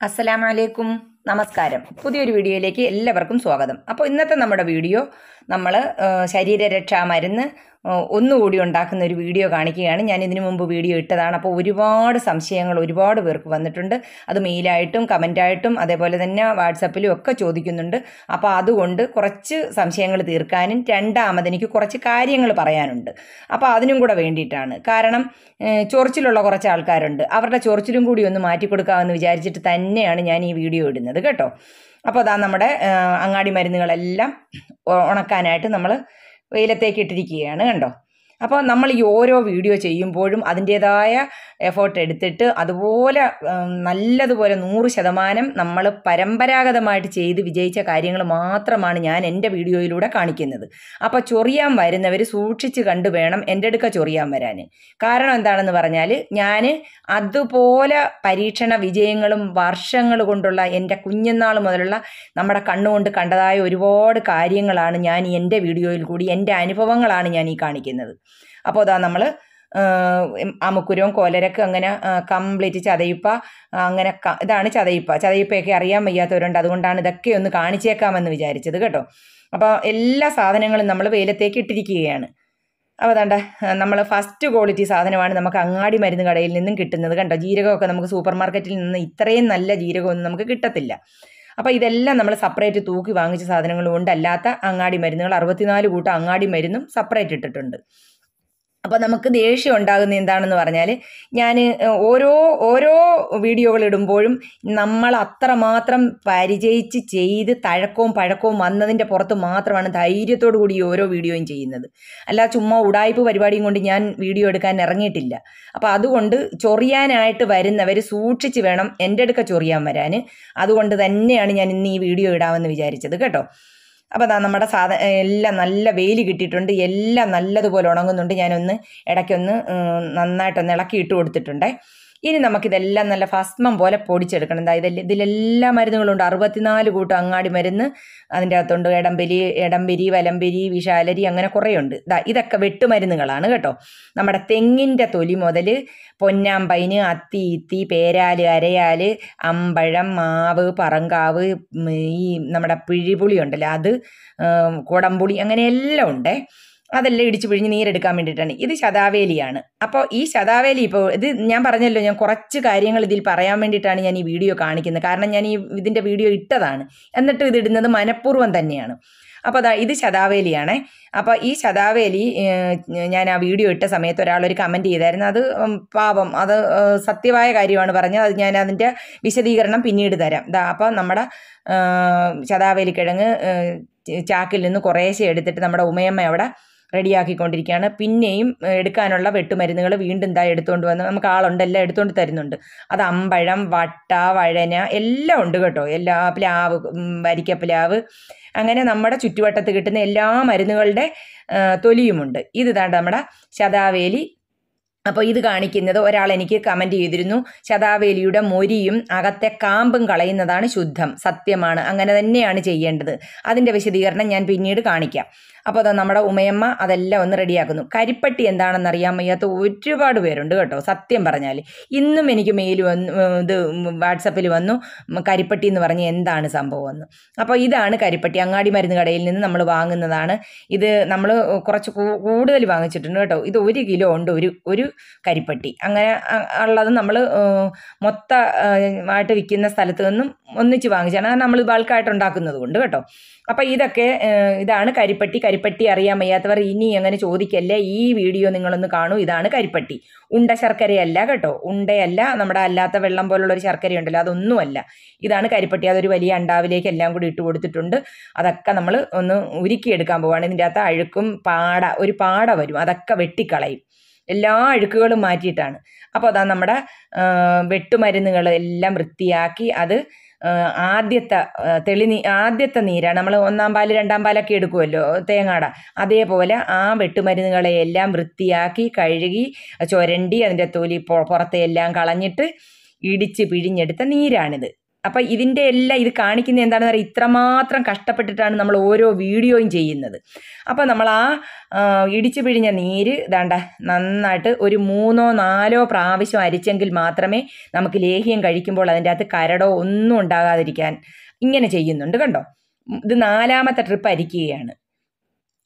അസ്സലാമു അലൈക്കും. നമസ്കാരം. പുതിയൊരു വീഡിയോയിലേക്ക് എല്ലാവർക്കും സ്വാഗതം. അപ്പോൾ ഇന്നത്തെ നമ്മുടെ വീഡിയോ നമ്മൾ ശരീരരക്ഷാ മരുന്ന് ഒന്നുകൂടി ഉണ്ടാക്കുന്ന ഒരു വീഡിയോ കാണിക്കുകയാണ്. ഞാൻ ഇതിനു മുമ്പ് വീഡിയോ ഇട്ടതാണ്. അപ്പോൾ ഒരുപാട് സംശയങ്ങൾ ഒരുപാട് പേർക്ക് വന്നിട്ടുണ്ട്. അത് മെയിലായിട്ടും കമന്റായിട്ടും അതേപോലെ തന്നെ വാട്സപ്പിലും ഒക്കെ ചോദിക്കുന്നുണ്ട്. അപ്പോൾ അതുകൊണ്ട് കുറച്ച് സംശയങ്ങൾ തീർക്കാനും രണ്ടാമത് എനിക്ക് കുറച്ച് കാര്യങ്ങൾ പറയാനുണ്ട്. അപ്പോൾ അതിനും കൂടെ വേണ്ടിയിട്ടാണ്. കാരണം ചൊറിച്ചിലുള്ള കുറച്ച് ആൾക്കാരുണ്ട്. അവരുടെ ചൊറിച്ചിലും കൂടി ഒന്ന് മാറ്റി കൊടുക്കാമെന്ന് വിചാരിച്ചിട്ട് തന്നെയാണ് ഞാൻ ഈ വീഡിയോ ഇടുന്നത്. കേട്ടോ. അപ്പോൾ അതാ നമ്മുടെ അങ്ങാടി മരുന്നുകളെല്ലാം ഉണക്കാനായിട്ട് നമ്മൾ വെയിലത്തേക്ക് ഇട്ടിരിക്കുകയാണ് കണ്ടോ? അപ്പോൾ നമ്മൾ ഈ ഓരോ വീഡിയോ ചെയ്യുമ്പോഴും അതിന്റേതായ എഫേർട്ട് എടുത്തിട്ട് അതുപോലെ നല്ലതുപോലെ നൂറ് ശതമാനം നമ്മൾ പരമ്പരാഗതമായിട്ട് ചെയ്ത് വിജയിച്ച കാര്യങ്ങൾ മാത്രമാണ് ഞാൻ എന്റെ വീഡിയോയിലൂടെ കാണിക്കുന്നത്. അപ്പോൾ ചൊറിയാൻ വരുന്നവർ സൂക്ഷിച്ച് കണ്ടു വേണം എന്റെ അടുക്ക ചൊറിയാൻ വരാൻ കാരണം എന്താണെന്ന് പറഞ്ഞാൽ ഞാൻ അതുപോലെ പരീക്ഷണ വിജയങ്ങളും വർഷങ്ങൾ കൊണ്ടുള്ള എന്റെ കുഞ്ഞുനാൾ മുതലുള്ള നമ്മുടെ കണ്ണുകൊണ്ട് കണ്ടതായ ഒരുപാട് കാര്യങ്ങളാണ് ഞാൻ എന്റെ വീഡിയോയിൽ കൂടി എന്റെ അനുഭവങ്ങളാണ് ഞാൻ ഈ കാണിക്കുന്നത്. അപ്പോൾ അതാ നമ്മൾ അമുക്കുരവും കോലരക്കും അങ്ങനെ കംപ്ലീറ്റ് ചതയിപ്പ അങ്ങനെ ഇതാണ് ചതയിപ്പ. ചതയിപ്പയൊക്കെ അറിയാൻ വയ്യാത്തവരുണ്ട്. അതുകൊണ്ടാണ് ഇതൊക്കെ ഒന്ന് കാണിച്ചേക്കാമെന്ന് വിചാരിച്ചത് കേട്ടോ. അപ്പോൾ എല്ലാ സാധനങ്ങളും നമ്മൾ വെയിലത്തേക്ക് ഇട്ടിരിക്കുകയാണ്. അപ്പോൾ അതാണ്ട നമ്മൾ ഫസ്റ്റ് ക്വാളിറ്റി സാധനമാണ് നമുക്ക് അങ്ങാടി മരുന്ന് കടയിൽ നിന്നും കിട്ടുന്നത് കണ്ടോ? ജീരകമൊക്കെ നമുക്ക് സൂപ്പർ മാർക്കറ്റിൽ നിന്ന് ഇത്രയും നല്ല ജീരകമൊന്നും നമുക്ക് കിട്ടത്തില്ല. അപ്പോൾ ഇതെല്ലാം നമ്മൾ സെപ്പറേറ്റ് തൂക്കി വാങ്ങിച്ച സാധനങ്ങളും ഉണ്ട് അല്ലാത്ത അങ്ങാടി മരുന്നുകൾ അറുപത്തിനാല് കൂട്ടം അങ്ങാടി മരുന്നും സെപ്പറേറ്റ് ഇട്ടിട്ടുണ്ട്. അപ്പോൾ നമുക്ക് ദേഷ്യം ഉണ്ടാകുന്ന എന്താണെന്ന് പറഞ്ഞാൽ ഞാൻ ഓരോ ഓരോ വീഡിയോകൾ ഇടുമ്പോഴും നമ്മൾ അത്രമാത്രം പരിചയിച്ച് ചെയ്ത് തഴക്കവും പഴക്കവും വന്നതിന്റെ പുറത്ത് മാത്രമാണ് ധൈര്യത്തോടു കൂടി ഓരോ വീഡിയോയും ചെയ്യുന്നത്. അല്ല ചുമ്മാ ഉടായ്പ് പരിപാടിയും കൊണ്ട് ഞാൻ വീഡിയോ എടുക്കാൻ ഇറങ്ങിയിട്ടില്ല. അപ്പോൾ അതുകൊണ്ട് ചൊറിയാനായിട്ട് വരുന്നവർ സൂക്ഷിച്ച് വേണം എന്റെ അടുക്ക ചൊറിയാൻ വരാൻ അതുകൊണ്ട് തന്നെയാണ് ഞാൻ ഇന്ന് ഈ വീഡിയോ ഇടാമെന്ന് വിചാരിച്ചത് കേട്ടോ. അപ്പോൾ അതാ നമ്മുടെ സാധ എല്ലാം നല്ല വെയിൽ കിട്ടിയിട്ടുണ്ട്. എല്ലാം നല്ലതുപോലെ ഉണങ്ങുന്നുണ്ട്. ഞാനൊന്ന് ഇടയ്ക്കൊന്ന് നന്നായിട്ടൊന്ന് ഇളക്കി ഇട്ട് കൊടുത്തിട്ടുണ്ടേ. ഇനി നമുക്കിതെല്ലാം നല്ല ഭസ്മം പോലെ പൊടിച്ചെടുക്കണം. എന്താ ഇതെല്ലാം ഇതിലെല്ലാ മരുന്നുകളുണ്ട്. അറുപത്തിനാല് കൂട്ടം അങ്ങാടി മരുന്ന് അതിന്റെ അകത്തുണ്ട് ഇടംബലി ഇടംബരി വലംബരി വിശാലരി അങ്ങനെ കുറേ ഉണ്ട് ഇതാ ഇതൊക്കെ വെട്ടുമരുന്നുകളാണ് കേട്ടോ. നമ്മുടെ തെങ്ങിന്റെ തൊലി മുതൽ പൊന്നാമ്പൈന് അത്തി ഇത്തി പേരാൽ അരയാൽ അമ്പഴം മാവ് പറങ്കാവ് ഈ നമ്മുടെ പിഴിപുളി ഉണ്ടല്ലോ അത് കുടംപുളി അങ്ങനെ എല്ലാം ഉണ്ടേ. അതെല്ലാം ഇടിച്ച് പിഴിഞ്ഞ് നീരെടുക്കാൻ വേണ്ടിയിട്ടാണ്. ഇത് ശതാവേലിയാണ്. അപ്പോൾ ഈ ശതാവേലി ഇപ്പോൾ ഇത് ഞാൻ പറഞ്ഞല്ലോ ഞാൻ കുറച്ച് കാര്യങ്ങൾ ഇതിൽ പറയാൻ വേണ്ടിയിട്ടാണ് ഞാൻ ഈ വീഡിയോ കാണിക്കുന്നത്. കാരണം ഞാൻ ഈ ഇതിന്റെ വീഡിയോ ഇട്ടതാണ്. എന്നിട്ട് ഇത് ഇടുന്നത് മനഃപൂർവം തന്നെയാണ്. അപ്പോൾ അതാ ഇത് ശതാവേലിയാണ്. അപ്പോൾ ഈ ശതാവേലി ഞാൻ ആ വീഡിയോ ഇട്ട സമയത്ത് ഒരാളൊരു കമന്റ് ചെയ്തായിരുന്നു. അത് പാപം അത് സത്യമായ കാര്യമാണ് പറഞ്ഞത്. അത് ഞാൻ അതിന്റെ വിശദീകരണം പിന്നീട് തരാം. ഇതാ അപ്പോൾ നമ്മുടെ ശതാവേലിക്കിഴങ്ങ് ശതാവേലി കിഴങ്ങ് ചാക്കിൽ നിന്ന് കുറേശ്ശെ എടുത്തിട്ട് നമ്മുടെ ഉമയമ്മ അവിടെ റെഡിയാക്കിക്കൊണ്ടിരിക്കുകയാണ്. പിന്നെയും എടുക്കാനുള്ള വെട്ടുമരുന്നുകൾ വീണ്ടും ഇതാ എടുത്തുകൊണ്ട് വന്ന് നമുക്ക് ആളുണ്ട് എല്ലാം എടുത്തുകൊണ്ട് തരുന്നുണ്ട്. അത് അമ്പഴം വട്ട വഴന എല്ലാം ഉണ്ട് കേട്ടോ. എല്ലാ പ്ലാവ് ഉം, വരിക്കപ്ലാവ്. അങ്ങനെ നമ്മുടെ ചുറ്റുവട്ടത്ത് കിട്ടുന്ന എല്ലാ മരുന്നുകളുടെ തൊലിയുമുണ്ട്. ഇത് ഇതാണ്ട് നമ്മുടെ ശതാവേലി അപ്പോൾ ഇത് കാണിക്കുന്നത് ഒരാൾ എനിക്ക് കമന്റ് ചെയ്തിരുന്നു. ശതാവേലിയുടെ മൊരിയും അകത്തെ കാമ്പും കളയുന്നതാണ് ശുദ്ധം സത്യമാണ്. അങ്ങനെ തന്നെയാണ് ചെയ്യേണ്ടത്. അതിന്റെ വിശദീകരണം ഞാൻ പിന്നീട് കാണിക്കാം. അപ്പോൾ അതാ നമ്മുടെ ഉമയമ്മ അതെല്ലാം ഒന്ന് റെഡിയാക്കുന്നു കരിപ്പട്ടി എന്താണെന്ന് അറിയാൻ വയ്യാത്ത ഒരുപാട് പേരുണ്ട് കേട്ടോ സത്യം പറഞ്ഞാൽ ഇന്നും എനിക്ക് മെയിൽ വന്നു ഇത് വാട്സപ്പിൽ വന്നു കരിപ്പട്ടി എന്ന് പറഞ്ഞ് എന്താണ് സംഭവം എന്ന്. അപ്പോൾ ഇതാണ് കരിപ്പട്ടി. അങ്ങാടി മരുന്ന് കടയിൽ നിന്ന് നമ്മൾ വാങ്ങുന്നതാണ്. ഇത് നമ്മൾ കുറച്ച് കൂടുതൽ വാങ്ങിച്ചിട്ടുണ്ട് കേട്ടോ. ഇത് ഒരു കിലോ ഉണ്ട് ഒരു ഒരു കരിപ്പട്ടി. അങ്ങനെ ഉള്ളത് നമ്മൾ മൊത്ത ആയിട്ട് വിൽക്കുന്ന സ്ഥലത്ത് നിന്നും ഒന്നിച്ച് വാങ്ങിച്ചാണ്. നമ്മൾ ബൾക്കായിട്ട് ഉണ്ടാക്കുന്നത് കൊണ്ട് കേട്ടോ. അപ്പോൾ ഇതൊക്കെ ഇതാണ് കരിപ്പട്ടി. കരിപ്പട്ടി അറിയാൻ വയ്യാത്തവർ ഇനി അങ്ങനെ ചോദിക്കല്ലേ? ഈ വീഡിയോ നിങ്ങളൊന്ന് കാണൂ. ഇതാണ് കരിപ്പട്ടി. ഉണ്ട ശർക്കരയല്ല കേട്ടോ. ഉണ്ടയല്ല നമ്മുടെ അല്ലാത്ത വെള്ളം പോലുള്ള ഒരു ശർക്കരയുണ്ടല്ലോ. അതൊന്നുമല്ല. ഇതാണ് കരിപ്പട്ടി. അതൊരു വലിയ അണ്ടാവിലേക്ക് എല്ലാം കൂടി ഇട്ട് കൊടുത്തിട്ടുണ്ട്. അതൊക്കെ നമ്മൾ ഒന്ന് ഉരുക്കിയെടുക്കാൻ പോവുകയാണ് ഇതിന്റെ അകത്ത് അഴുക്കും പാട ഒരു പാട വരും. അതൊക്കെ വെട്ടിക്കളയും. എല്ലാ അഴുക്കുകളും മാറ്റിയിട്ടാണ്. അപ്പോൾ അതാ നമ്മുടെ വെട്ടുമരുന്നുകൾ എല്ലാം വൃത്തിയാക്കി അത് ആദ്യത്തെ തെളിനീ ആദ്യത്തെ നീരാണ്. നമ്മൾ ഒന്നാം പാൽ രണ്ടാം പാലൊക്കെ എടുക്കുമല്ലോ തേങ്ങാട. അതേപോലെ ആ വെട്ടുമരുന്നുകളെ എല്ലാം വൃത്തിയാക്കി കഴുകി ചുരണ്ടി അതിന്റെ തൊലി പുറത്തെ എല്ലാം കളഞ്ഞിട്ട് ഇടിച്ച് പിഴിഞ്ഞെടുത്ത നീരാണിത്. അപ്പം ഇതിന്റെ എല്ലാം ഇത് കാണിക്കുന്നത് എന്താണെന്ന് പറയുക ഇത്രമാത്രം കഷ്ടപ്പെട്ടിട്ടാണ് നമ്മൾ ഓരോ വീഡിയോയും ചെയ്യുന്നത്. അപ്പോൾ നമ്മൾ ആ, ഇടിച്ചു പിഴിഞ്ഞ നീര് ഇതാണ്ട നന്നായിട്ട് ഒരു മൂന്നോ നാലോ പ്രാവശ്യം അരിച്ചെങ്കിൽ മാത്രമേ നമുക്ക് ലേഹ്യം കഴിക്കുമ്പോൾ അതിന്റെ അകത്ത് കരടോ ഒന്നും ഉണ്ടാകാതിരിക്കാൻ ഇങ്ങനെ ചെയ്യുന്നുണ്ട് കണ്ടോ? ഇത് നാലാമത്തെ ട്രിപ്പ് അരിക്കുകയാണ്.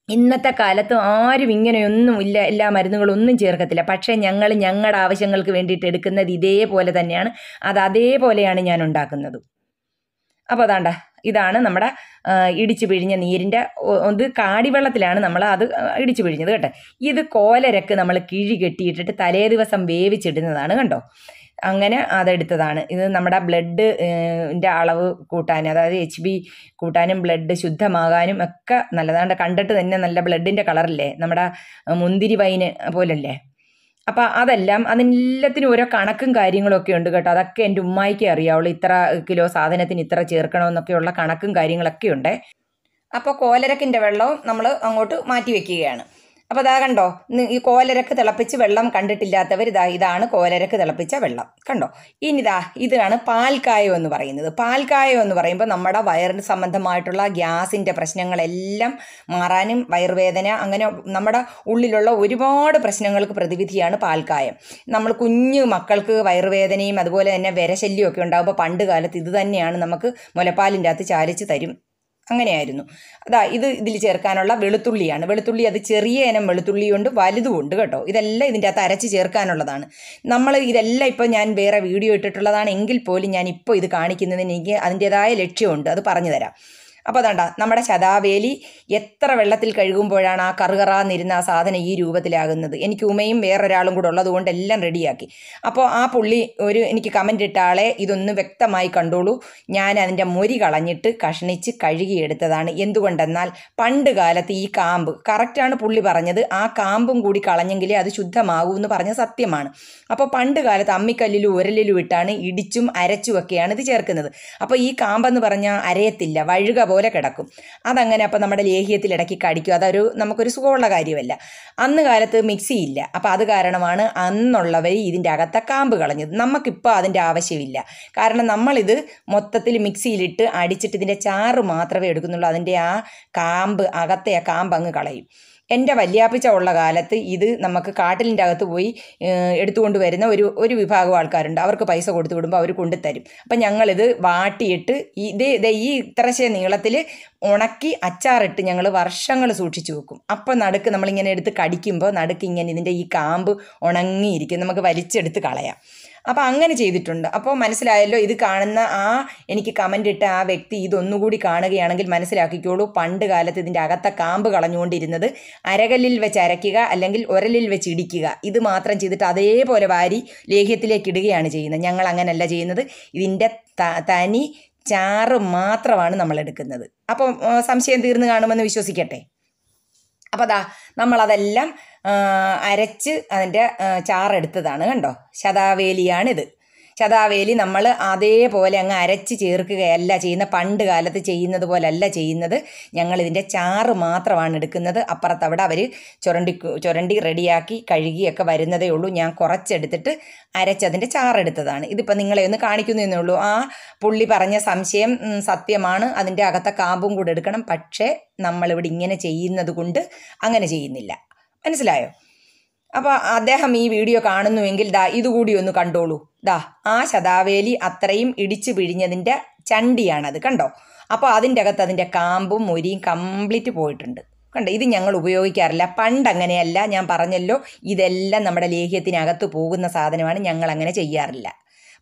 ഇന്നത്തെ കാലത്ത് ആരും ഇങ്ങനെയൊന്നും ഇല്ല എല്ലാ മരുന്നുകളും ഒന്നും ചേർക്കത്തില്ല. പക്ഷേ ഞങ്ങൾ ഞങ്ങളുടെ ആവശ്യങ്ങൾക്ക് വേണ്ടിയിട്ട് എടുക്കുന്നത് ഇതേപോലെ തന്നെയാണ്. അത് അതേപോലെയാണ് ഞാൻ ഉണ്ടാക്കുന്നത്. അപ്പോൾ അതാണ്ട ഇതാണ് നമ്മുടെ ഇടിച്ചു പിഴിഞ്ഞ നീരിന്റെ ഒന്ന് കാടിവെള്ളത്തിലാണ് നമ്മൾ അത് ഇടിച്ചു പിഴിഞ്ഞത് കേട്ടോ. ഇത് കോലരക്ക് നമ്മൾ കിഴി കെട്ടിയിട്ടിട്ട് തലേ ദിവസം വേവിച്ചിടുന്നതാണ് കണ്ടോ? അങ്ങനെ അതെടുത്തതാണ്. ഇത് നമ്മുടെ ബ്ലഡ് ന്റെ അളവ് കൂട്ടാൻ അതായത് എച്ച് ബി കൂട്ടാനും ബ്ലഡ് ശുദ്ധമാകാനും ഒക്കെ നല്ലതാണ്. കണ്ടിട്ട് തന്നെ നല്ല ബ്ലഡിന്റെ കളറല്ലേ നമ്മുടെ മുന്തിരി വൈന് പോലല്ലേ? അപ്പം അതെല്ലാം അതിനെല്ലാത്തിനും ഓരോ കണക്കും കാര്യങ്ങളൊക്കെ ഉണ്ട് കേട്ടോ. അതൊക്കെ എന്റെ ഉമ്മായിക്കേ അറിയാവുള്ളൂ. ഇത്ര കിലോ സാധനത്തിന് ഇത്ര ചേർക്കണമെന്നൊക്കെയുള്ള കണക്കും കാര്യങ്ങളൊക്കെ ഉണ്ട്. അപ്പോൾ കോലരക്കിന്റെ വെള്ളവും നമ്മൾ അങ്ങോട്ട് മാറ്റി വെക്കുകയാണ്. അപ്പോൾ അതാ കണ്ടോ ഈ കോലരക്ക് തിളപ്പിച്ച് വെള്ളം കണ്ടിട്ടില്ലാത്തവർ ഇതാ ഇതാണ് കോലരക്ക് തിളപ്പിച്ച വെള്ളം. കണ്ടോ? ഇനി ഇതാ ഇതാണ് പാൽക്കായം എന്ന് പറയുന്നത്. പാൽക്കായം എന്ന് പറയുമ്പോൾ നമ്മുടെ വയറിന് സംബന്ധമായിട്ടുള്ള ഗ്യാസിന്റെ പ്രശ്നങ്ങളെല്ലാം മാറാനും വയറുവേദന അങ്ങനെ നമ്മുടെ ഉള്ളിലുള്ള ഒരുപാട് പ്രശ്നങ്ങൾക്ക് പ്രതിവിധിയാണ് പാൽക്കായം. നമ്മൾ കുഞ്ഞു മക്കൾക്ക് വയറുവേദനയും അതുപോലെ തന്നെ വിരശല്യമൊക്കെ ഉണ്ടാകുമ്പോൾ പണ്ട് കാലത്ത് ഇത് തന്നെയാണ് നമുക്ക് മുലപ്പാലിന്റെ അകത്ത് ചാലിച്ച് തരും. അങ്ങനെയായിരുന്നു. അതാ ഇത് ഇതിൽ ചേർക്കാനുള്ള വെളുത്തുള്ളിയാണ്. വെളുത്തുള്ളി അത് ചെറിയ ഇനം വെളുത്തുള്ളിയുണ്ട് വലുതുമുണ്ട് കേട്ടോ. ഇതെല്ലാം ഇതിന്റെ അകത്ത് അരച്ച് ചേർക്കാനുള്ളതാണ്. നമ്മൾ ഇതെല്ലാം ഇപ്പോൾ ഞാൻ വേറെ വീഡിയോ ഇട്ടിട്ടുള്ളതാണ്. എങ്കിൽ പോലും ഞാൻ ഇപ്പോൾ ഇത് കാണിക്കുന്നതിന് എനിക്ക് അതിന്റേതായ ലക്ഷ്യമുണ്ട്. അത് പറഞ്ഞു തരാം അപ്പോൾ അതാണ്ട നമ്മുടെ ശതാവേലി എത്ര വെള്ളത്തിൽ കഴുകുമ്പോഴാണ് ആ കറുകറാന്നിരുന്ന ആ സാധനം ഈ രൂപത്തിലാകുന്നത്? എനിക്ക് ഉമയും വേറൊരാളും കൂടെ ഉള്ളതുകൊണ്ട് എല്ലാം റെഡിയാക്കി. അപ്പോൾ ആ പുള്ളി ഒരു എനിക്ക് കമന്റ് ഇട്ട ആളെ ഇതൊന്ന് വ്യക്തമായി കണ്ടോളൂ. ഞാൻ അതിന്റെ മൊരി കളഞ്ഞിട്ട് കഷ്ണിച്ച് കഴുകിയെടുത്തതാണ്. എന്തുകൊണ്ടെന്നാൽ പണ്ട് കാലത്ത് ഈ കാമ്പ് കറക്റ്റാണ് പുള്ളി പറഞ്ഞത് ആ കാമ്പും കൂടി കളഞ്ഞെങ്കിലേ അത് ശുദ്ധമാകൂ എന്ന് പറഞ്ഞ സത്യമാണ്. അപ്പോൾ പണ്ട് കാലത്ത് അമ്മിക്കല്ലിലും ഉരലിലും ഇട്ടാണ് ഇടിച്ചും അരച്ചും ഒക്കെയാണ് ഇത് ചേർക്കുന്നത്. അപ്പോൾ ഈ കാമ്പെന്ന് പറഞ്ഞാൽ അരയത്തില്ല വഴുക പോലെ കിടക്കും. അതങ്ങനെ അപ്പോൾ നമ്മുടെ ലേഹ്യത്തിൽ ഇടയ്ക്ക് കടിക്കും. അതൊരു നമുക്കൊരു സുഖമുള്ള കാര്യമല്ല. അന്ന് കാലത്ത് മിക്സി ഇല്ല. അപ്പോൾ അത് കാരണമാണ് അന്നുള്ളവർ ഇതിന്റെ അകത്തെ കാമ്പ് കളഞ്ഞത്. നമുക്കിപ്പോൾ അതിന്റെ ആവശ്യമില്ല. കാരണം നമ്മളിത് മൊത്തത്തിൽ മിക്സിയിലിട്ട് അടിച്ചിട്ട് ഇതിന്റെ ചാറ് മാത്രമേ എടുക്കുന്നുള്ളൂ. അതിന്റെ ആ കാമ്പ് അകത്തെ ആ കാമ്പ് അങ്ങ് കളയും. എന്റെ വല്യാപ്പിച്ച ഉള്ള കാലത്ത് ഇത് നമുക്ക് കാട്ടിലിന്റെ അകത്ത് പോയി എടുത്തുകൊണ്ട് വരുന്ന ഒരു ഒരു വിഭാഗം ആൾക്കാരുണ്ട്. അവർക്ക് പൈസ കൊടുത്തു വിടുമ്പോൾ അവർ കൊണ്ടുതരും. അപ്പം ഞങ്ങളിത് വാട്ടിയിട്ട് ഇത് ഈ ഇത്രശേ നീളത്തിൽ ഉണക്കി അച്ചാറിട്ട് ഞങ്ങൾ വർഷങ്ങൾ സൂക്ഷിച്ചു വെക്കും. അപ്പം നടുക്ക് നമ്മളിങ്ങനെ എടുത്ത് കടിക്കുമ്പോൾ നടുക്ക് ഇങ്ങനെ ഇതിന്റെ ഈ കാമ്പ് ഉണങ്ങിയിരിക്കും. നമുക്ക് വലിച്ചെടുത്ത് കളയാം. അപ്പോൾ അങ്ങനെ ചെയ്തിട്ടുണ്ട്. അപ്പോൾ മനസ്സിലായല്ലോ ഇത് കാണുന്ന ആ എനിക്ക് കമന്റ് ഇട്ട ആ വ്യക്തി ഇതൊന്നുകൂടി കാണുകയാണെങ്കിൽ മനസ്സിലാക്കിക്കോളൂ. പണ്ട് കാലത്ത് ഇതിന്റെ അകത്തെ കാമ്പ് കളഞ്ഞുകൊണ്ടിരുന്നത് അരകല്ലിൽ വെച്ച് അരയ്ക്കുക അല്ലെങ്കിൽ ഉരലിൽ വെച്ച് ഇടിക്കുക. ഇത് മാത്രം ചെയ്തിട്ട് അതേപോലെ വാരി ലേഹ്യത്തിലേക്ക് ഇടുകയാണ് ചെയ്യുന്നത്. ഞങ്ങൾ അങ്ങനെയല്ല ചെയ്യുന്നത്. ഇതിന്റെ തനി ചാറ് മാത്രമാണ് നമ്മൾ എടുക്കുന്നത്. അപ്പോൾ സംശയം തീർന്നു കാണുമെന്ന് വിശ്വസിക്കട്ടെ? അപ്പോൾ അതാ നമ്മളതെല്ലാം അരച്ച് അതിന്റെ ചാറെടുത്തതാണ് കണ്ടോ? ശതാവേലിയാണിത്. ശതാവേലി നമ്മൾ അതേപോലെ അങ്ങ് അരച്ച് ചേർക്കുകയല്ല ചെയ്യുന്ന പണ്ട് കാലത്ത് ചെയ്യുന്നത് പോലല്ല ചെയ്യുന്നത്. ഞങ്ങളിതിന്റെ ചാറ് മാത്രമാണ് എടുക്കുന്നത്. അപ്പുറത്ത് അവിടെ അവർ ചുരണ്ടി ചുരണ്ടി റെഡിയാക്കി കഴുകിയൊക്കെ വരുന്നതേ ഉള്ളൂ. ഞാൻ കുറച്ചെടുത്തിട്ട് അരച്ചതിന്റെ ചാറെടുത്തതാണ്. ഇതിപ്പോൾ നിങ്ങളെ ഒന്ന് കാണിക്കുന്നേ ഉള്ളൂ. ആ പുള്ളി പറഞ്ഞ സംശയം സത്യമാണ്. അതിന്റെ അകത്തെ കാമ്പും കൂടെ എടുക്കണം. പക്ഷേ നമ്മളിവിടെ ഇങ്ങനെ ചെയ്യുന്നത് കൊണ്ട് അങ്ങനെ ചെയ്യുന്നില്ല. മനസ്സിലായോ? അപ്പോൾ അദ്ദേഹം ഈ വീഡിയോ കാണുന്നുവെങ്കിൽ ദാ ഇതുകൂടി ഒന്ന് കണ്ടോളൂ. ദാ ആ ശതാവേലി അത്രയും ഇടിച്ചു പിഴിഞ്ഞതിന്റെ ചണ്ടിയാണത് കണ്ടോ? അപ്പോൾ അതിന്റെ അകത്ത് അതിന്റെ കാമ്പും മുരിയും കംപ്ലീറ്റ് പോയിട്ടുണ്ട്. കണ്ടോ? ഇത് ഞങ്ങൾ ഉപയോഗിക്കാറില്ല. പണ്ട് അങ്ങനെയല്ല. ഞാൻ പറഞ്ഞല്ലോ ഇതെല്ലാം നമ്മുടെ ലേഹ്യത്തിനകത്ത് പോകുന്ന സാധനമാണ്. ഞങ്ങൾ അങ്ങനെ ചെയ്യാറില്ല.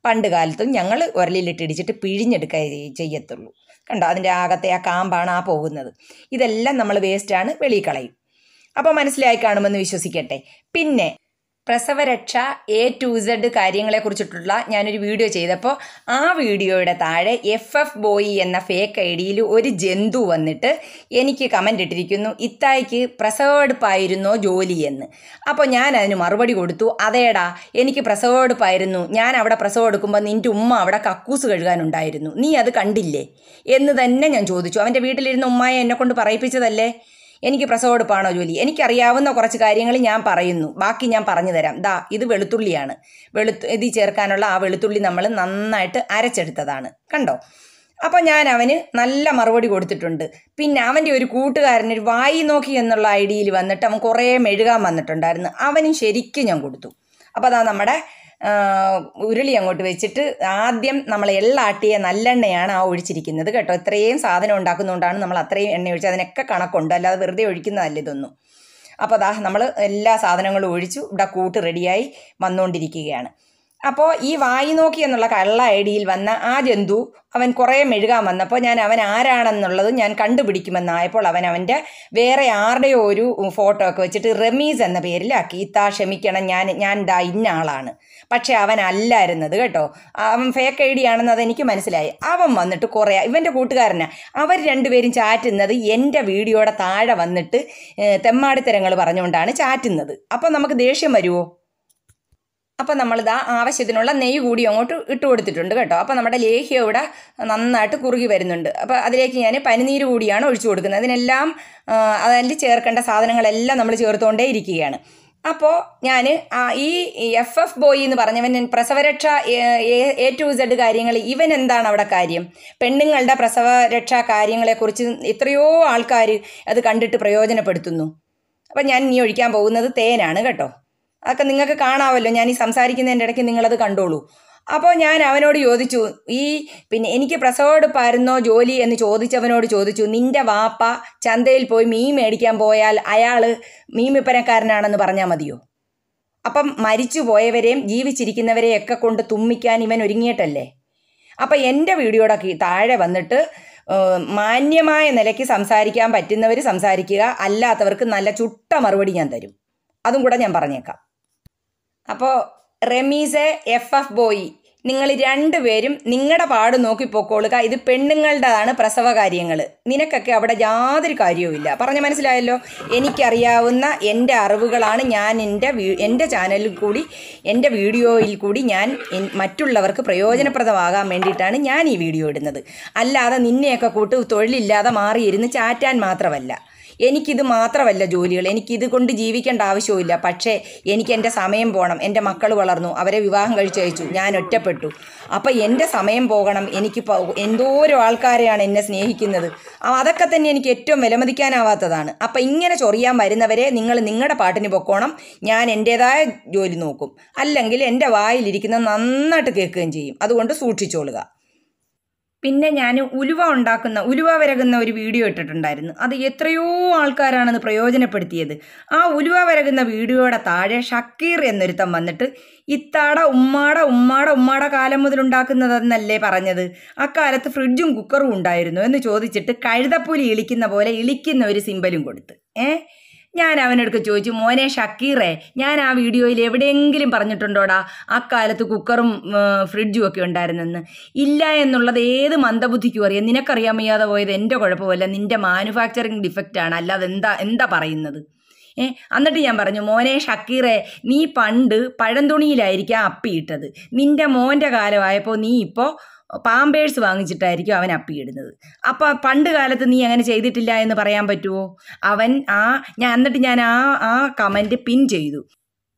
പണ്ട് കാലത്തും ഞങ്ങൾ ഉരലിലിട്ട് ഇടിച്ചിട്ട് പിഴിഞ്ഞെടുക്കുക ചെയ്യത്തുള്ളൂ. കണ്ടോ? അതിന്റെ അകത്തെ ആ കാമ്പാണ് ആ പോകുന്നത്. ഇതെല്ലാം നമ്മൾ വേസ്റ്റാണ് വെളിയിൽ കളയും. അപ്പോൾ മനസ്സിലായി കാണുമെന്ന് വിശ്വസിക്കട്ടെ. പിന്നെ പ്രസവരക്ഷ എ ടു സെഡ് കാര്യങ്ങളെക്കുറിച്ചിട്ടുള്ള ഞാനൊരു വീഡിയോ ചെയ്തപ്പോൾ ആ വീഡിയോയുടെ താഴെ എഫ് എഫ് ബോയി എന്ന ഫേക്ക് ഐ ഡിയിൽ ഒരു ജന്തു വന്നിട്ട് എനിക്ക് കമന്റ് ഇട്ടിരിക്കുന്നു ഇത്തായിക്ക് പ്രസവമെടുപ്പായിരുന്നോ എന്ന്? അപ്പോൾ ഞാൻ അതിന് മറുപടി കൊടുത്തു അതേടാ എനിക്ക് പ്രസവമെടുപ്പായിരുന്നു. ഞാൻ അവിടെ പ്രസവം എടുക്കുമ്പോൾ നിന്റെ ഉമ്മ അവിടെ കക്കൂസ് കഴുകാനുണ്ടായിരുന്നു. നീ അത് കണ്ടില്ലേ? എന്ന് തന്നെ ഞാൻ ചോദിച്ചു. അവന്റെ വീട്ടിലിരുന്ന ഉമ്മയെ എന്നെക്കൊണ്ട് പറയിപ്പിച്ചതല്ലേ? എനിക്ക് പ്രസവമെടുപ്പാണോ ജോലി? എനിക്കറിയാവുന്ന കുറച്ച് കാര്യങ്ങൾ ഞാൻ പറയുന്നു. ബാക്കി ഞാൻ പറഞ്ഞു തരാം. ദാ ഇത് വെളുത്തുള്ളിയാണ്. വെളുത്തു ഇത് ചേർക്കാനുള്ള ആ വെളുത്തുള്ളി നമ്മൾ നന്നായിട്ട് അരച്ചെടുത്തതാണ്. കണ്ടോ? അപ്പോൾ ഞാൻ അവന് നല്ല മറുപടി കൊടുത്തിട്ടുണ്ട്. പിന്നെ അവന്റെ ഒരു കൂട്ടുകാരൻ ഒരു വായി നോക്കി എന്നുള്ള ഐഡിയയിൽ വന്നിട്ട് അവൻ കുറേ മെഴുകാൻ വന്നിട്ടുണ്ടായിരുന്നു. അവനും ശരിക്കും ഞാൻ കൊടുത്തു. അപ്പോൾ അതാ നമ്മുടെ ഉരുളി അങ്ങോട്ട് വെച്ചിട്ട് ആദ്യം നമ്മൾ എള്ളാട്ടിയ നല്ലെണ്ണയാണ് ആ ഒഴിച്ചിരിക്കുന്നത് കേട്ടോ. ഇത്രയും സാധനം ഉണ്ടാക്കുന്നതുകൊണ്ടാണ് നമ്മൾ അത്രയും എണ്ണ ഒഴിച്ച് അതിനൊക്കെ കണക്കുണ്ട്. അല്ലാതെ വെറുതെ ഒഴിക്കുന്നതല്ല ഇതൊന്നും. അപ്പോൾ അതാ നമ്മൾ എല്ലാ സാധനങ്ങളും ഒഴിച്ചു. ഇവിടെ കൂട്ട് റെഡിയായി വന്നുകൊണ്ടിരിക്കുകയാണ് അപ്പോൾ ഈ വായി നോക്കി എന്നുള്ള കള്ള ഐഡിയിൽ വന്ന ആ ജന്തു അവൻ കുറേ മെഴുകാൻ വന്നപ്പോൾ ഞാൻ അവൻ ആരാണെന്നുള്ളത് ഞാൻ കണ്ടുപിടിക്കുമെന്നായപ്പോൾ അവൻ അവന്റെ വേറെ ആരുടെയോ ഒരു ഫോട്ടോ ഒക്കെ വെച്ചിട്ട് റമീസ് എന്ന പേരിലാക്കി. ഇത്താ ക്ഷമിക്കണം ഞാൻ ഞാൻ ദാ ഇന്ന ആളാണ്. പക്ഷേ അവൻ അല്ലായിരുന്നത് കേട്ടോ. അവൻ ഫേക്ക് ഐ ഡി ആണെന്ന് അതെനിക്ക് മനസ്സിലായി. അവൻ വന്നിട്ട് കുറേ ഇവന്റെ കൂട്ടുകാരനാണ് അവർ രണ്ടുപേരും ചാറ്റുന്നത് എന്റെ വീഡിയോയുടെ താഴെ വന്നിട്ട് തെമ്മാടിത്തരങ്ങൾ പറഞ്ഞുകൊണ്ടാണ് ചാറ്റുന്നത്. അപ്പോൾ നമുക്ക് ദേഷ്യം വരുമോ അപ്പോൾ നമ്മളിതാ ആവശ്യത്തിനുള്ള നെയ്യ് കൂടി അങ്ങോട്ട് ഇട്ട് കൊടുത്തിട്ടുണ്ട് കേട്ടോ. അപ്പോൾ നമ്മുടെ ലേഹ്യം ഇവിടെ നന്നായിട്ട് കുറുകി വരുന്നുണ്ട്. അപ്പോൾ അതിലേക്ക് ഞാൻ പനിനീര് കൂടിയാണ് ഒഴിച്ചു കൊടുക്കുന്നത്. അതിനെല്ലാം അതിൽ ചേർക്കേണ്ട സാധനങ്ങളെല്ലാം നമ്മൾ ചേർത്തുകൊണ്ടേ ഇരിക്കുകയാണ്. അപ്പോൾ ഞാൻ ഈ എഫ് എഫ് ബോയ് എന്ന് പറഞ്ഞവൻ പ്രസവരക്ഷ എ ടു സെഡ് കാര്യങ്ങൾ ഇവൻ എന്താണ് അവിടെ കാര്യം? പെണ്ണുങ്ങളുടെ പ്രസവരക്ഷാ കാര്യങ്ങളെക്കുറിച്ച് എത്രയോ ആൾക്കാർ അത് കണ്ടിട്ട് പ്രയോജനപ്പെടുത്തുന്നു. അപ്പം ഞാൻ ഇനി ഒഴിക്കാൻ പോകുന്നത് തേനാണ് കേട്ടോ. അതൊക്കെ നിങ്ങൾക്ക് കാണാമല്ലോ. ഞാൻ ഈ സംസാരിക്കുന്നതിന്റെ ഇടയ്ക്ക് നിങ്ങളത് കണ്ടോളൂ. അപ്പോൾ ഞാൻ അവനോട് ചോദിച്ചു ഈ പിന്നെ എനിക്ക് പ്രസവമെടുപ്പായിരുന്നോ ജോലി? എന്ന് ചോദിച്ചവനോട് ചോദിച്ചു നിന്റെ വാപ്പ ചന്തയിൽ പോയി മീൻ മേടിക്കാൻ പോയാൽ അയാൾ മീൻ വിപ്പനക്കാരനാണെന്ന് പറഞ്ഞാൽ മതിയോ? അപ്പം മരിച്ചു പോയവരെയും ജീവിച്ചിരിക്കുന്നവരെയൊക്കെ കൊണ്ട് തുമ്മിക്കാൻ ഇവൻ ഒരുങ്ങിയിട്ടല്ലേ? അപ്പം എന്റെ വീഡിയോയുടെ താഴെ വന്നിട്ട് മാന്യമായ നിലയ്ക്ക് സംസാരിക്കാൻ പറ്റുന്നവർ സംസാരിക്കുക അല്ലാത്തവർക്ക് നല്ല ചുട്ട മറുപടി ഞാൻ തരും. അതും കൂടെ ഞാൻ പറഞ്ഞേക്കാം. അപ്പോൾ റമീസെ എഫ് എഫ് ബോയി നിങ്ങൾ രണ്ടുപേരും നിങ്ങളുടെ പാട് നോക്കി പൊക്കോളുക. ഇത് പെണ്ണുങ്ങളുടേതാണ് പ്രസവ കാര്യങ്ങൾ നിനക്കൊക്കെ അവിടെ യാതൊരു കാര്യവുമില്ല പറഞ്ഞ മനസ്സിലായല്ലോ? എനിക്കറിയാവുന്ന എന്റെ അറിവുകളാണ് ഞാൻ എന്റെ എന്റെ ചാനലിൽ കൂടി എന്റെ വീഡിയോയിൽ കൂടി ഞാൻ മറ്റുള്ളവർക്ക് പ്രയോജനപ്രദമാകാൻ വേണ്ടിയിട്ടാണ് ഞാൻ ഈ വീഡിയോ ഇടുന്നത്. അല്ലാതെ നിന്നെയൊക്കെ കൂട്ട് തൊഴിലില്ലാതെ മാറിയിരുന്ന് ചാറ്റാൻ മാത്രമല്ല. എനിക്കിത് മാത്രമല്ല ജോലികൾ. എനിക്കിത് കൊണ്ട് ജീവിക്കേണ്ട ആവശ്യമില്ല പക്ഷേ എനിക്ക് എന്റെ സമയം പോകണം. എന്റെ മക്കൾ വളർന്നു. അവരെ വിവാഹം കഴിച്ചയച്ചു ഞാൻ ഒറ്റപ്പെട്ടു. അപ്പം എന്റെ സമയം പോകണം. എനിക്ക് എന്തോരോ ആൾക്കാരെയാണ് എന്നെ സ്നേഹിക്കുന്നത്. അതൊക്കെ തന്നെ എനിക്ക് ഏറ്റവും വിലമതിക്കാനാവാത്തതാണ്. അപ്പം ഇങ്ങനെ ചൊറിയാൻ വരുന്നവരെ നിങ്ങൾ നിങ്ങളുടെ പാട്ടിന് പൊക്കോണം. ഞാൻ എന്റേതായ ജോലി നോക്കും. അല്ലെങ്കിൽ എന്റെ വായിലിരിക്കുന്ന നന്നായിട്ട് കേൾക്കുകയും ചെയ്യും. അതുകൊണ്ട് സൂക്ഷിച്ചോളുക. പിന്നെ ഞാൻ ഉലുവ ഉണ്ടാക്കുന്ന ഉലുവ വരകുന്ന ഒരു വീഡിയോ ഇട്ടിട്ടുണ്ടായിരുന്നു. അത് എത്രയോ ആൾക്കാരാണത് പ്രയോജനപ്പെടുത്തിയത്. ആ ഉലുവ വരകുന്ന വീഡിയോയുടെ താഴെ ഷക്കീർ എന്നൊരുത്തം വന്നിട്ട് ഇത്താട ഉമ്മാട ഉമ്മാട ഉമ്മാട കാലം മുതലുണ്ടാക്കുന്നതെന്നല്ലേ പറഞ്ഞത്? അക്കാലത്ത് ഫ്രിഡ്ജും കുക്കറും ഉണ്ടായിരുന്നു എന്ന് ചോദിച്ചിട്ട് കഴുതപ്പുലി ഇളിക്കുന്ന പോലെ ഇളിക്കുന്ന ഒരു സിമ്പലും കൊടുത്ത്. ഏ? ഞാൻ അവനടുക്ക് ചോദിച്ചു മോനെ ഷക്കീറേ ഞാൻ ആ വീഡിയോയിൽ എവിടെയെങ്കിലും പറഞ്ഞിട്ടുണ്ടോടാ? അക്കാലത്ത് കുക്കറും ഫ്രിഡ്ജും ഒക്കെ ഉണ്ടായിരുന്നെന്ന്. ഇല്ല എന്നുള്ളത് ഏത് മന്ദബുദ്ധിക്കും അറിയാം? നിനക്കറിയാൻ വയ്യാതെ പോയത് എന്റെ കുഴപ്പമല്ല നിന്റെ മാനുഫാക്ചറിങ് ഡിഫക്റ്റാണ് അല്ലാതെ എന്താ എന്താ പറയുന്നത്? ഏ എന്നിട്ട് ഞാൻ പറഞ്ഞു മോനെ ഷക്കീറെ നീ പണ്ട് പഴംതുണിയിലായിരിക്കാം അപ്പിയിട്ടത് നിന്റെ മോന്റെ കാലമായപ്പോൾ നീ ഇപ്പോൾ പാമ്പേഴ്സ് വാങ്ങിച്ചിട്ടായിരിക്കും അവൻ അപ്പിയിടുന്നത് അപ്പോൾ പണ്ട് കാലത്ത് നീ അങ്ങനെ ചെയ്തിട്ടില്ല എന്ന് പറയാൻ പറ്റുമോ അവൻ ആ ഞാൻ എന്നിട്ട് ഞാൻ ആ ആ കമന്റ് പിൻ ചെയ്തു.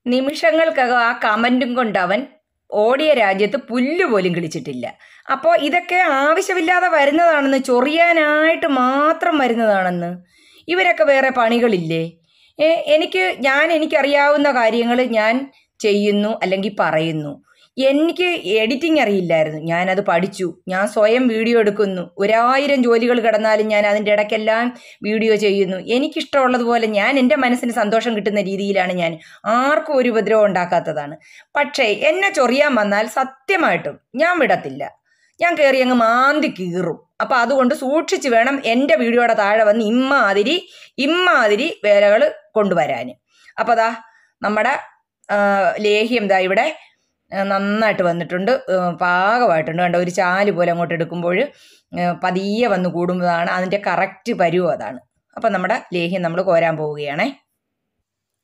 നിമിഷങ്ങൾക്കകം ആ കമന്റും കൊണ്ട് അവൻ ഓടിയ രാജ്യത്ത് പുല്ല് പോലും കിളിച്ചിട്ടില്ല. അപ്പോൾ ഇതൊക്കെ ആവശ്യമില്ലാതെ വരുന്നതാണെന്ന് ചൊറിയാനായിട്ട് മാത്രം വരുന്നതാണെന്ന്. ഇവരൊക്കെ വേറെ പണികളില്ലേ? എനിക്ക് ഞാൻ എനിക്കറിയാവുന്ന കാര്യങ്ങൾ ഞാൻ ചെയ്യുന്നു അല്ലെങ്കിൽ പറയുന്നു. എനിക്ക് എഡിറ്റിംഗ് അറിയില്ലായിരുന്നു. ഞാനത് പഠിച്ചു. ഞാൻ സ്വയം വീഡിയോ എടുക്കുന്നു. ഒരായിരം ജോലികൾ കിടന്നാലും ഞാൻ അതിന്റെ ഇടയ്ക്കെല്ലാം വീഡിയോ ചെയ്യുന്നു. എനിക്കിഷ്ടമുള്ളതുപോലെ ഞാൻ എന്റെ മനസ്സിന് സന്തോഷം കിട്ടുന്ന രീതിയിലാണ് ഞാൻ ആർക്കും ഒരു ഉപദ്രവം ഉണ്ടാക്കാത്തതാണ്. പക്ഷേ എന്നെ ചൊറിയാൻ വന്നാൽ സത്യമായിട്ടും ഞാൻ വിടത്തില്ല. ഞാൻ കയറി അങ്ങ് മാന്തി കീറും. അപ്പം അതുകൊണ്ട് സൂക്ഷിച്ച് വേണം എന്റെ വീഡിയോയുടെ താഴെ വന്ന് ഇമ്മാതിരി ഇമ്മാതിരി വേലകൾ കൊണ്ടുവരാൻ അപ്പോൾ അതാ നമ്മുടെ ലേഹ്യം ദാ ഇവിടെ നന്നായിട്ട് വന്നിട്ടുണ്ട്. പാകമായിട്ടുണ്ട്. കണ്ടോ ഒരു ചാൽ പോലെ അങ്ങോട്ട് എടുക്കുമ്പോൾ പതിയെ വന്ന് കൂടുന്നതാണ് അതിന്റെ കറക്റ്റ് പരുവം അതാണ്. അപ്പം നമ്മുടെ ലേഹ്യം നമ്മൾ കോരാൻ പോവുകയാണേ.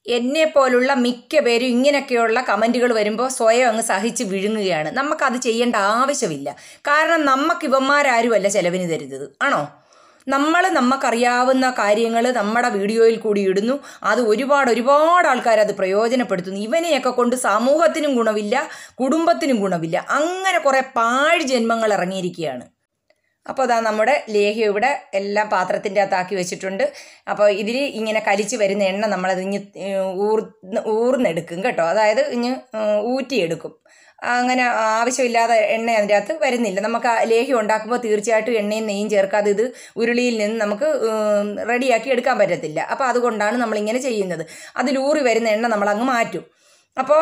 എന്നെ പോലുള്ള മിക്ക പേരും ഇങ്ങനെയൊക്കെയുള്ള കമന്റുകൾ വരുമ്പോൾ സ്വയം അങ്ങ് സഹിച്ച് വിഴുങ്ങുകയാണ്. നമുക്കത് ചെയ്യേണ്ട ആവശ്യമില്ല. കാരണം നമുക്ക് ഇവന്മാരാരുമല്ല ചിലവിന് തരുന്നത്. ആണോ? നമ്മൾ നമുക്കറിയാവുന്ന കാര്യങ്ങൾ നമ്മുടെ വീഡിയോയിൽ കൂടി ഇടുന്നു. അത് ഒരുപാട് ഒരുപാട് ആൾക്കാർ അത് പ്രയോജനപ്പെടുത്തുന്നു. ഇവനെയൊക്കെ കൊണ്ട് സമൂഹത്തിനും ഗുണമില്ല കുടുംബത്തിനും ഗുണമില്ല. അങ്ങനെ കുറേ പാഴ് ജന്മങ്ങൾ ഇറങ്ങിയിരിക്കുകയാണ്. അപ്പോൾ അതാ നമ്മുടെ ലേഹ്യം ഇവിടെ എല്ലാം പാത്രത്തിന്റെ അകത്താക്കി വെച്ചിട്ടുണ്ട്. അപ്പോൾ ഇതിൽ ഇങ്ങനെ കലിച്ച് വരുന്ന എണ്ണ നമ്മളത് ഇഞ്ഞ് ഊർ ഊർന്നെടുക്കും കേട്ടോ. അതായത് ഇഞ്ഞ് ഊറ്റിയെടുക്കും. അങ്ങനെ ആവശ്യമില്ലാതെ എണ്ണ അതിന്റെ അകത്ത് വരുന്നില്ല. നമുക്ക് ലേഹ്യം ഉണ്ടാക്കുമ്പോൾ തീർച്ചയായിട്ടും എണ്ണയും നെയ്യും ചേർക്കാതെ ഇത് ഉരുളിയിൽ നിന്ന് നമുക്ക് റെഡിയാക്കി എടുക്കാൻ പറ്റത്തില്ല. അപ്പോൾ അതുകൊണ്ടാണ് നമ്മളിങ്ങനെ ചെയ്യുന്നത്. അതിലൂറി വരുന്ന എണ്ണ നമ്മളങ്ങ് മാറ്റും. അപ്പോൾ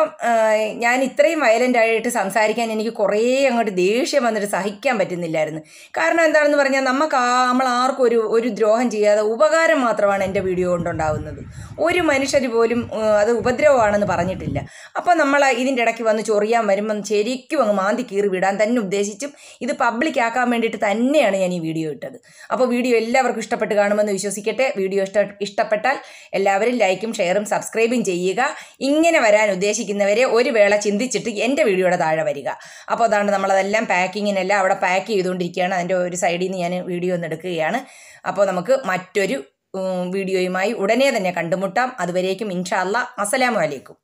ഞാൻ ഇത്രയും വയലന്റ് ആയിട്ട് സംസാരിക്കാൻ എനിക്ക് കുറേ അങ്ങോട്ട് ദേഷ്യം വന്നിട്ട് സഹിക്കാൻ പറ്റുന്നില്ലായിരുന്നു. കാരണം എന്താണെന്ന് പറഞ്ഞാൽ നമുക്ക് നമ്മൾ ആർക്കും ഒരു ഒരു ദ്രോഹം ചെയ്യാതെ ഉപകാരം മാത്രമാണ് എന്റെ വീഡിയോ കൊണ്ടുണ്ടാവുന്നത്. ഒരു മനുഷ്യർ പോലും അത് ഉപദ്രവമാണെന്ന് പറഞ്ഞിട്ടില്ല. അപ്പോൾ നമ്മൾ ഇതിന്റെ ഇടയ്ക്ക് വന്ന് ചൊറിയാൻ വരുമ്പം ശരിക്കും അങ്ങ് മാന്തി കീറി വിടാൻ തന്നെ ഉദ്ദേശിച്ചും ഇത് പബ്ലിക് ആക്കാൻ വേണ്ടിയിട്ട് തന്നെയാണ് ഞാൻ ഈ വീഡിയോ ഇട്ടത്. അപ്പോൾ വീഡിയോ എല്ലാവർക്കും ഇഷ്ടപ്പെട്ട് കാണുമെന്ന് വിശ്വസിക്കട്ടെ. വീഡിയോ ഇഷ്ട ഇഷ്ടപ്പെട്ടാൽ എല്ലാവരും ലൈക്കും ഷെയറും സബ്സ്ക്രൈബും ചെയ്യുക. ഇങ്ങനെ വരാൻ ഉദ്ദേശിക്കുന്നവരെ ഒരു വേള ചിന്തിച്ചിട്ട് എന്റെ വീഡിയോയുടെ താഴെ വരിക. അപ്പോൾ അതാണ് നമ്മളതെല്ലാം പാക്കിങ്ങിനെല്ലാം അവിടെ പാക്ക് ചെയ്തുകൊണ്ടിരിക്കുകയാണ്. അതിന്റെ ഒരു സൈഡിൽ നിന്ന് ഞാൻ വീഡിയോ ഒന്ന് എടുക്കുകയാണ്. അപ്പോൾ നമുക്ക് മറ്റൊരു വീഡിയോയുമായി ഉടനെ തന്നെ കണ്ടുമുട്ടാം. അതുവരേക്കും ഇൻഷാല്ല അസ്സലാമലൈക്കും